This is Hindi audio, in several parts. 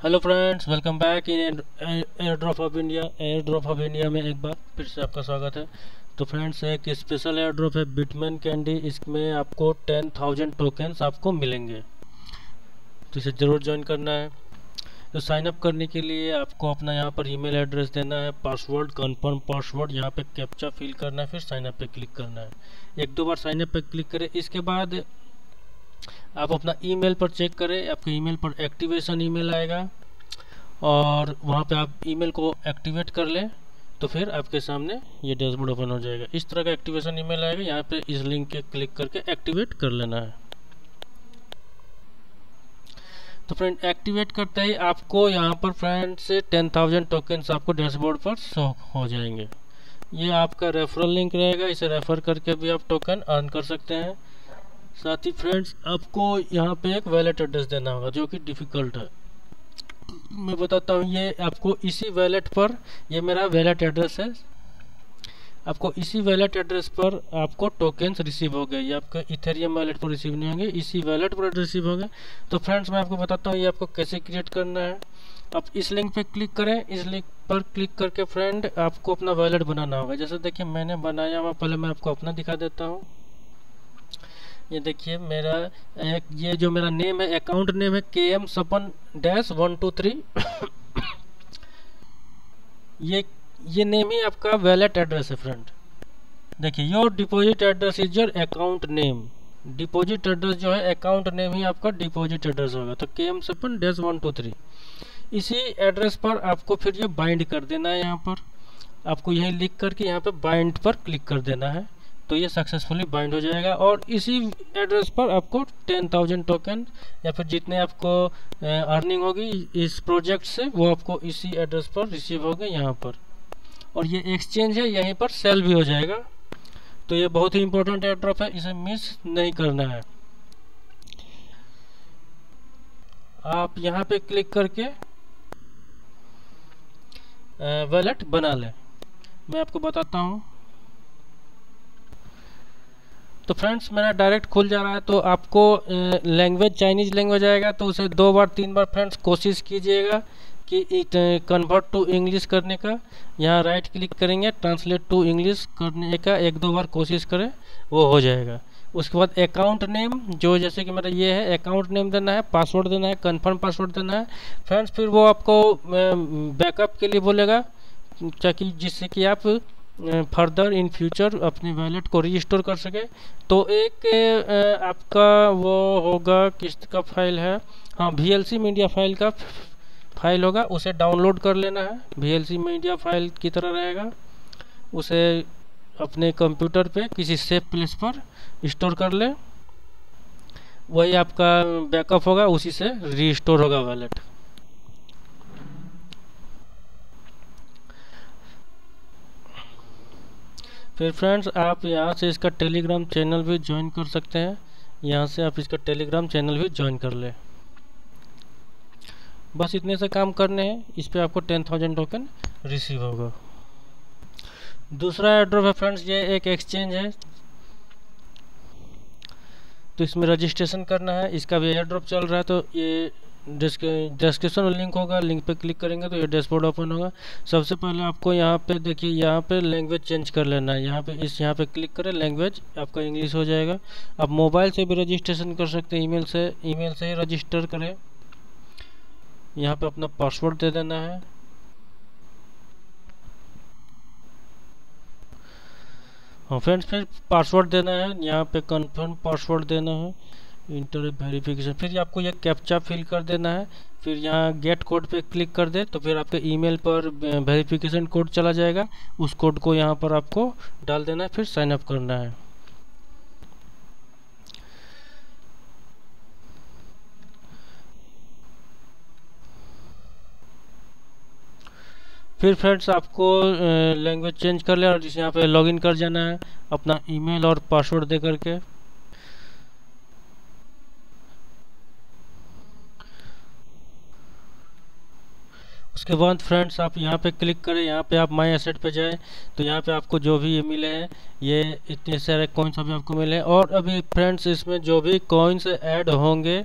Hello friends welcome back in Air Drop of India Air Drop of India में एक बार फिर से आपका स्वागत है। तो फ्रेंड्स एक स्पेशल एयर ड्रॉप है बिटमैन कैंडी इसमें आपको टेन थाउज़ेंड टोकन्स आपको मिलेंगे। तो इसे ज़रूर ज्वाइन करना है। तो साइन अप करने के लिए आपको अपना यहाँ पर ईमेल एड्रेस देना है पासवर्ड कन्फर्म पासवर्ड यहाँ पे कैप्चा फिल करना है, फिर साइन अप पे क्लिक करना है। एक दो बार साइन अप पे क्लिक करें, इसके बाद आप अपना ईमेल पर चेक करें, आपके ईमेल पर एक्टिवेशन ईमेल आएगा और वहाँ पे आप ईमेल को एक्टिवेट कर लें तो फिर आपके सामने ये डैशबोर्ड ओपन हो जाएगा। इस तरह का एक्टिवेशन ईमेल आएगा, यहाँ पे इस लिंक के क्लिक करके एक्टिवेट कर लेना है। तो फ्रेंड, एक्टिवेट करते ही आपको यहाँ पर फ्रेंड से टेन थाउज़ेंड टोकन्स आपको डैशबोर्ड पर शो हो जाएँगे। ये आपका रेफरल लिंक रहेगा, इसे रेफर करके भी आप टोकन अर्न कर सकते हैं। साथ ही फ्रेंड्स आपको यहाँ पे एक वैलेट एड्रेस देना होगा, जो कि डिफ़िकल्ट है। मैं बताता हूँ, ये आपको इसी वैलेट पर, ये मेरा वैलेट एड्रेस है। आपको इसी वैलेट एड्रेस पर आपको टोकन्स रिसीव हो गए। ये आपके इथेरियम वैलेट पर रिसीव नहीं होंगे, इसी वैलेट पर रिसीव होंगे। तो फ्रेंड्स मैं आपको बताता हूँ, ये आपको कैसे क्रिएट करना है। आप इस लिंक पे क्लिक करें, इस लिंक पर क्लिक करके फ्रेंड आपको अपना वैलेट बनाना होगा। जैसे देखिए, मैंने बनाया हुआ, पहले मैं आपको अपना दिखा देता हूँ। ये देखिए, मेरा एक, ये जो मेरा नेम है अकाउंट नेम है K M Sapan dash one two three ये ये नेम ही आपका वैलेट एड्रेस है फ्रेंड देखिए your deposit address is your account name deposit address जो है अकाउंट नेम ही आपका डिपॉजिट एड्रेस होगा। तो K M Sapan dash one two three इसी एड्रेस पर आपको फिर ये बाइंड कर देना है यहाँ पर। आपको यही लिख करके यहाँ पर बाइंड पर क्लिक कर देना है। तो ये सक्सेसफुली बाइंड हो जाएगा और इसी एड्रेस पर आपको टेन थाउज़ेंड टोकन या फिर जितने आपको अर्निंग होगी इस प्रोजेक्ट से, वो आपको इसी एड्रेस पर रिसीव होगा यहाँ पर। और ये एक्सचेंज है, यहीं पर सेल भी हो जाएगा। तो ये बहुत ही इंपॉर्टेंट एड्रॉप है, इसे मिस नहीं करना है। आप यहाँ पे क्लिक करके वैलेट बना लें। मैं आपको बताता हूँ। तो फ्रेंड्स मेरा डायरेक्ट खुल जा रहा है तो आपको लैंग्वेज चाइनीज़ लैंग्वेज आएगा तो उसे दो बार, तीन बार फ्रेंड्स कोशिश कीजिएगा कि कन्वर्ट टू इंग्लिश करने का। यहाँ राइट क्लिक करेंगे ट्रांसलेट टू इंग्लिश करने का, एक दो बार कोशिश करें, वो हो जाएगा। उसके बाद अकाउंट नेम जो जैसे कि मेरा ये है अकाउंट नेम देना है पासवर्ड देना है कंफर्म पासवर्ड देना है। फ्रेंड्स फिर वो आपको बैकअप के लिए बोलेगा, ताकि जिससे कि आप फर्दर इन फ्यूचर अपने वैलेट को रजिस्टोर कर सके। तो एक आपका वो होगा, किस्त का फ़ाइल है। हाँ V L C media file का फ़ाइल होगा, उसे डाउनलोड कर लेना है। V L C media file की तरह रहेगा। उसे अपने कंप्यूटर पे किसी सेफ़ प्लेस पर स्टोर कर ले। वही आपका बैकअप होगा, उसी से रीस्टोर होगा वैलेट फिर फ्रेंड्स, आप यहाँ से इसका टेलीग्राम चैनल भी ज्वाइन कर सकते हैं। यहाँ से आप इसका टेलीग्राम चैनल भी ज्वाइन कर लें। बस इतने से काम करने हैं। इस पर आपको टेन थाउज़ेंड टोकन रिसीव होगा। दूसरा एड्रॉप है फ्रेंड्स, ये एक एक्सचेंज है। तो इसमें रजिस्ट्रेशन करना है। इसका भी एयर ड्रॉप चल रहा है तो ये डिस्क्रिप्शन में लिंक होगा लिंक पे क्लिक करेंगे तो ये डैशबोर्ड ओपन होगा। सबसे पहले आपको यहाँ पे देखिए, यहाँ पे लैंग्वेज चेंज कर लेना है। यहाँ पे इस, यहाँ पे क्लिक करें लैंग्वेज आपका इंग्लिश हो जाएगा। आप मोबाइल से भी रजिस्ट्रेशन कर सकते हैं ईमेल से ईमेल से ही रजिस्टर करें। यहाँ पे अपना पासवर्ड दे देना है। हाँ फ्रेंड्स फिर पासवर्ड देना है। यहाँ पे कन्फर्म पासवर्ड देना है। इंटर वेरिफिकेशन फिर आपको यह कैप्चा फिल कर देना है। फिर यहाँ गेट कोड पे क्लिक कर दे तो फिर आपके ईमेल पर वेरिफिकेशन कोड चला जाएगा। उस कोड को यहाँ पर आपको डाल देना है, फिर साइन अप करना है। फिर फ्रेंड्स आपको लैंग्वेज चेंज कर ले और जिस यहाँ पे लॉगिन कर जाना है, अपना ईमेल और पासवर्ड दे करके। उसके बाद फ्रेंड्स आप यहाँ पे क्लिक करें, यहाँ पे आप माई एसेट पे जाएँ तो यहाँ पे आपको जो भी ये मिले हैं, ये इतने सारे कॉइन्स अभी आपको मिले हैं। और अभी फ्रेंड्स इसमें जो भी कॉइन्स ऐड होंगे,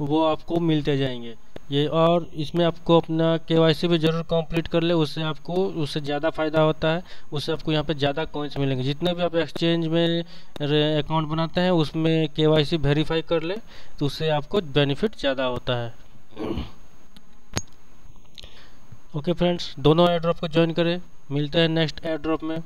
वो आपको मिलते जाएँगे। ये और इसमें आपको अपना के भी ज़रूर कंप्लीट कर ले, उससे आपको, उससे ज़्यादा फ़ायदा होता है, उससे आपको यहाँ पे ज़्यादा कॉइन्स मिलेंगे। जितने भी आप एक्सचेंज में अकाउंट बनाते हैं, उसमें के वेरीफाई कर ले तो उससे आपको बेनिफिट ज़्यादा होता है। ओके फ्रेंड्स दोनों एयर ड्रॉप को ज्वाइन करें। मिलते हैं नेक्स्ट एयर ड्रॉप में।